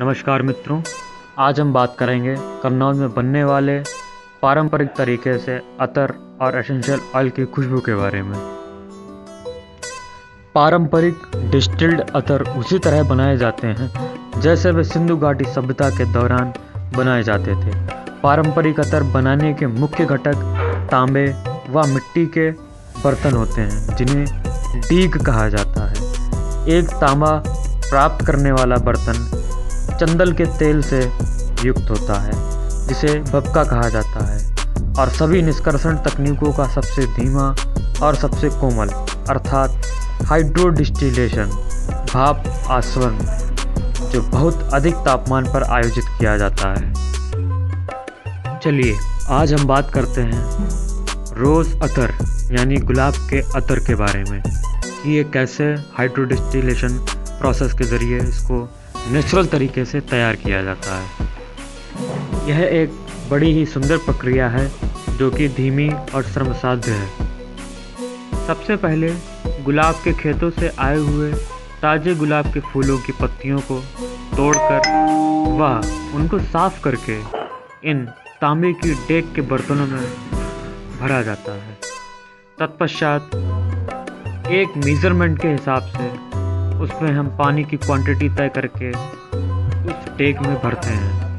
नमस्कार मित्रों, आज हम बात करेंगे कन्नौज में बनने वाले पारंपरिक तरीके से अतर और एसेंशियल ऑयल की खुशबू के बारे में। पारंपरिक डिस्टिल्ड अतर उसी तरह बनाए जाते हैं, जैसे वे सिंधु घाटी सभ्यता के दौरान बनाए जाते थे। पारंपरिक अतर बनाने के मुख्य घटक तांबे व मिट्टी के बर्तन होते हैं, जिन्हें डीग कहा जाता है। एक तांबा प्राप्त करने वाला बर्तन चंदल के तेल से युक्त होता है, जिसे भपका कहा जाता है। और सभी निष्कर्षण तकनीकों का सबसे धीमा और सबसे कोमल, अर्थात हाइड्रो डिस्टिलेशन भाप आसवन, जो बहुत अधिक तापमान पर आयोजित किया जाता है। चलिए, आज हम बात करते हैं रोज़ अतर, यानी गुलाब के अतर के बारे में, कि ये कैसे हाइड्रो डिस्टिलेशन प्रोसेस के ज़रिए इसको नेचुरल तरीके से तैयार किया जाता है। यह एक बड़ी ही सुंदर प्रक्रिया है, जो कि धीमी और श्रमसाध्य है। सबसे पहले गुलाब के खेतों से आए हुए ताज़े गुलाब के फूलों की पत्तियों को तोड़कर व उनको साफ़ करके इन तांबे की डेक के बर्तनों में भरा जाता है। तत्पश्चात एक मेज़रमेंट के हिसाब से उसमें हम पानी की क्वांटिटी तय करके उस टेक में भरते हैं,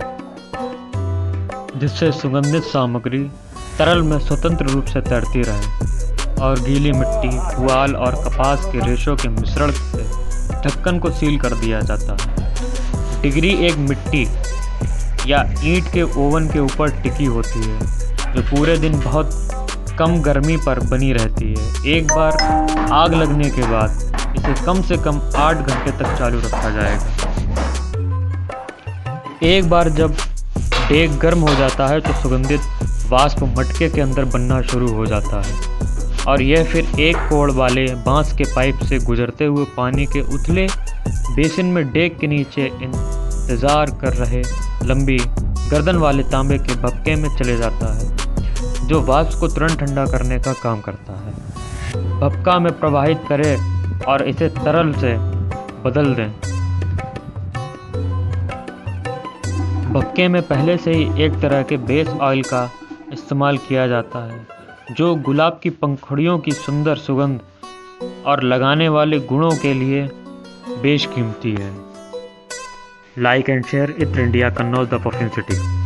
जिससे सुगंधित सामग्री तरल में स्वतंत्र रूप से तैरती रहे और गीली मिट्टी, पुआल और कपास के रेशों के मिश्रण से ढक्कन को सील कर दिया जाता है। डिग्री एक मिट्टी या ईंट के ओवन के ऊपर टिकी होती है, जो पूरे दिन बहुत कम गर्मी पर बनी रहती है। एक बार आग लगने के बाद इसे कम से कम आठ घंटे तक चालू रखा जाएगा। एक बार जब डेग गर्म हो जाता है तो सुगंधित वाष्प मटके के अंदर बनना शुरू हो जाता है। और यह फिर एक कोड़ वाले बाँस के पाइप से गुजरते हुए पानी के उथले बेसिन में डेग के नीचे इंतज़ार कर रहे लंबी गर्दन वाले तांबे के भपके में चले जाता है, जो वाष्प को तुरंत ठंडा करने का काम करता है। भपका में प्रवाहित करें और इसे तरल से बदल दें। भक्के में पहले से ही एक तरह के बेस ऑयल का इस्तेमाल किया जाता है, जो गुलाब की पंखुड़ियों की सुंदर सुगंध और लगाने वाले गुणों के लिए बेशकीमती है। Like and share it India Kannauj the perfume city